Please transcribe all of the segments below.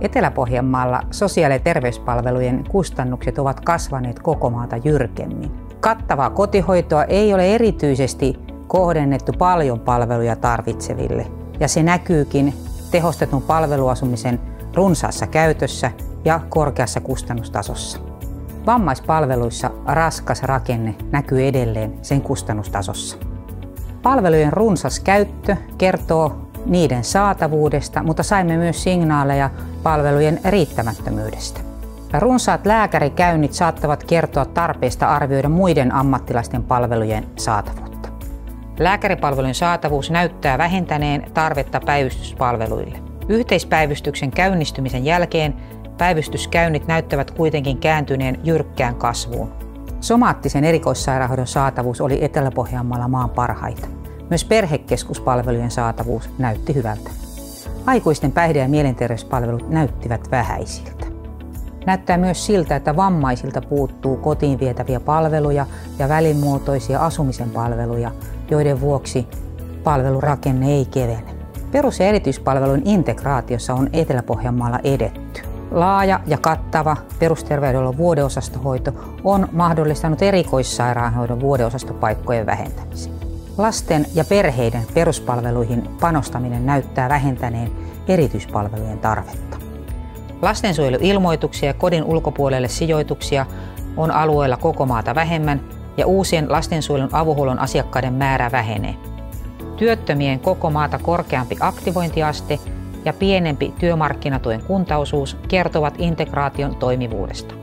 Etelä-Pohjanmaalla sosiaali- ja terveyspalvelujen kustannukset ovat kasvaneet koko maata jyrkemmin. Kattavaa kotihoitoa ei ole erityisesti kohdennettu paljon palveluja tarvitseville, ja se näkyykin tehostetun palveluasumisen runsaassa käytössä ja korkeassa kustannustasossa. Vammaispalveluissa raskas rakenne näkyy edelleen sen kustannustasossa. Palvelujen runsas käyttö kertoo niiden saatavuudesta, mutta saimme myös signaaleja palvelujen riittämättömyydestä. Runsaat lääkärikäynnit saattavat kertoa tarpeesta arvioida muiden ammattilaisten palvelujen saatavuutta. Lääkäripalvelujen saatavuus näyttää vähentäneen tarvetta päivystyspalveluille. Yhteispäivystyksen käynnistymisen jälkeen päivystyskäynnit näyttävät kuitenkin kääntyneen jyrkkään kasvuun. Somaattisen erikoissairaanhoidon saatavuus oli Etelä-Pohjanmaalla maan parhaita. Myös perhekeskuspalvelujen saatavuus näytti hyvältä. Aikuisten päihde- ja mielenterveyspalvelut näyttivät vähäisiltä. Näyttää myös siltä, että vammaisilta puuttuu kotiin vietäviä palveluja ja välimuotoisia asumisen palveluja, joiden vuoksi palvelurakenne ei kevene. Perus- ja erityispalvelun integraatiossa on Etelä-Pohjanmaalla edetty. Laaja ja kattava perusterveydenhuollon vuodeosastohoito on mahdollistanut erikoissairaanhoidon vuodeosastopaikkojen vähentämisen. Lasten ja perheiden peruspalveluihin panostaminen näyttää vähentäneen erityispalvelujen tarvetta. Lastensuojeluilmoituksia ja kodin ulkopuolelle sijoituksia on alueella koko maata vähemmän ja uusien lastensuojelun avuhuollon asiakkaiden määrä vähenee. Työttömien koko maata korkeampi aktivointiaste ja pienempi työmarkkinatuen kuntaosuus kertovat integraation toimivuudesta.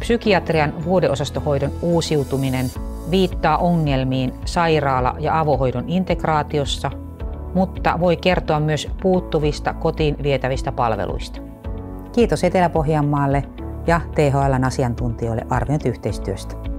Psykiatrian vuodeosastohoidon uusiutuminen viittaa ongelmiin sairaala- ja avohoidon integraatiossa, mutta voi kertoa myös puuttuvista kotiin vietävistä palveluista. Kiitos Etelä-Pohjanmaalle ja THLn asiantuntijoille arviointiyhteistyöstä.